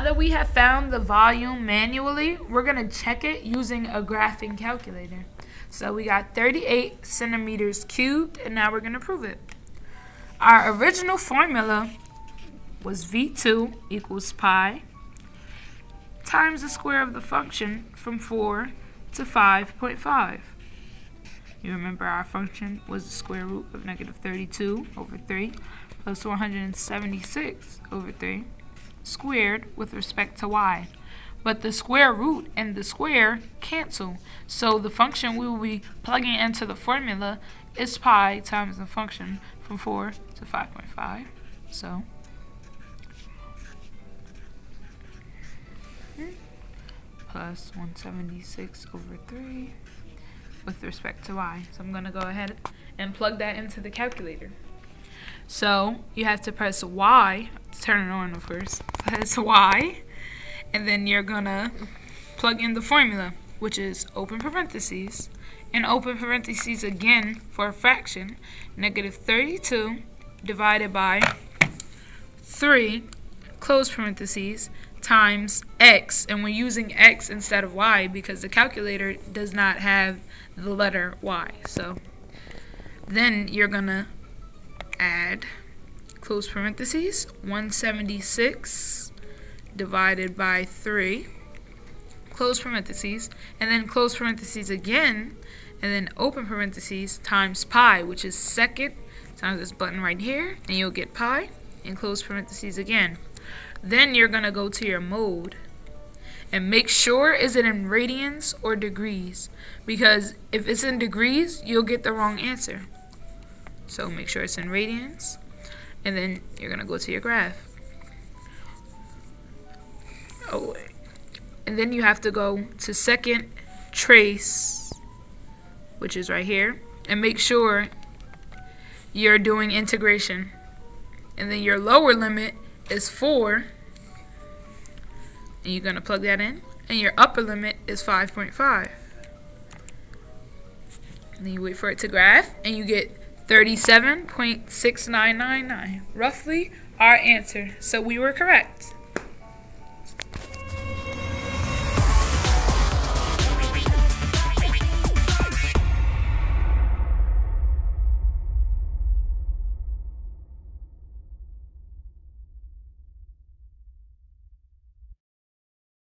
that we have found the volume manually, we're going to check it using a graphing calculator. So we got 38 centimeters cubed, and now we're going to prove it. Our original formula was V2 equals pi times the square of the function from 4 to 5.5. You remember our function was the square root of negative 32 over 3 plus 176 over 3 squared with respect to y. But the square root and the square cancel. So the function we will be plugging into the formula is pi times the function from 4 to 5.5. So plus 176 over 3 with respect to y. So I'm going to go ahead and plug that into the calculator. So you have to press Y, turn it on of course, press Y, and then you're gonna plug in the formula, which is open parentheses, and open parentheses again for a fraction, negative 32 divided by 3, close parentheses, times x, and we're using x instead of y because the calculator does not have the letter y. So then you're gonna add close parentheses 176 divided by 3 close parentheses and then close parentheses again and then open parentheses times pi which is second times this button right here and you'll get pi and close parentheses again then you're gonna go to your mode and make sure is it in radians or degrees because if it's in degrees you'll get the wrong answer so make sure it's in radians. And then you're going to go to your graph. Oh, and then you have to go to second trace, which is right here. And make sure you're doing integration. And then your lower limit is 4. And you're going to plug that in. And your upper limit is 5.5. And then you wait for it to graph. And you get 37.6999, roughly our answer. So we were correct.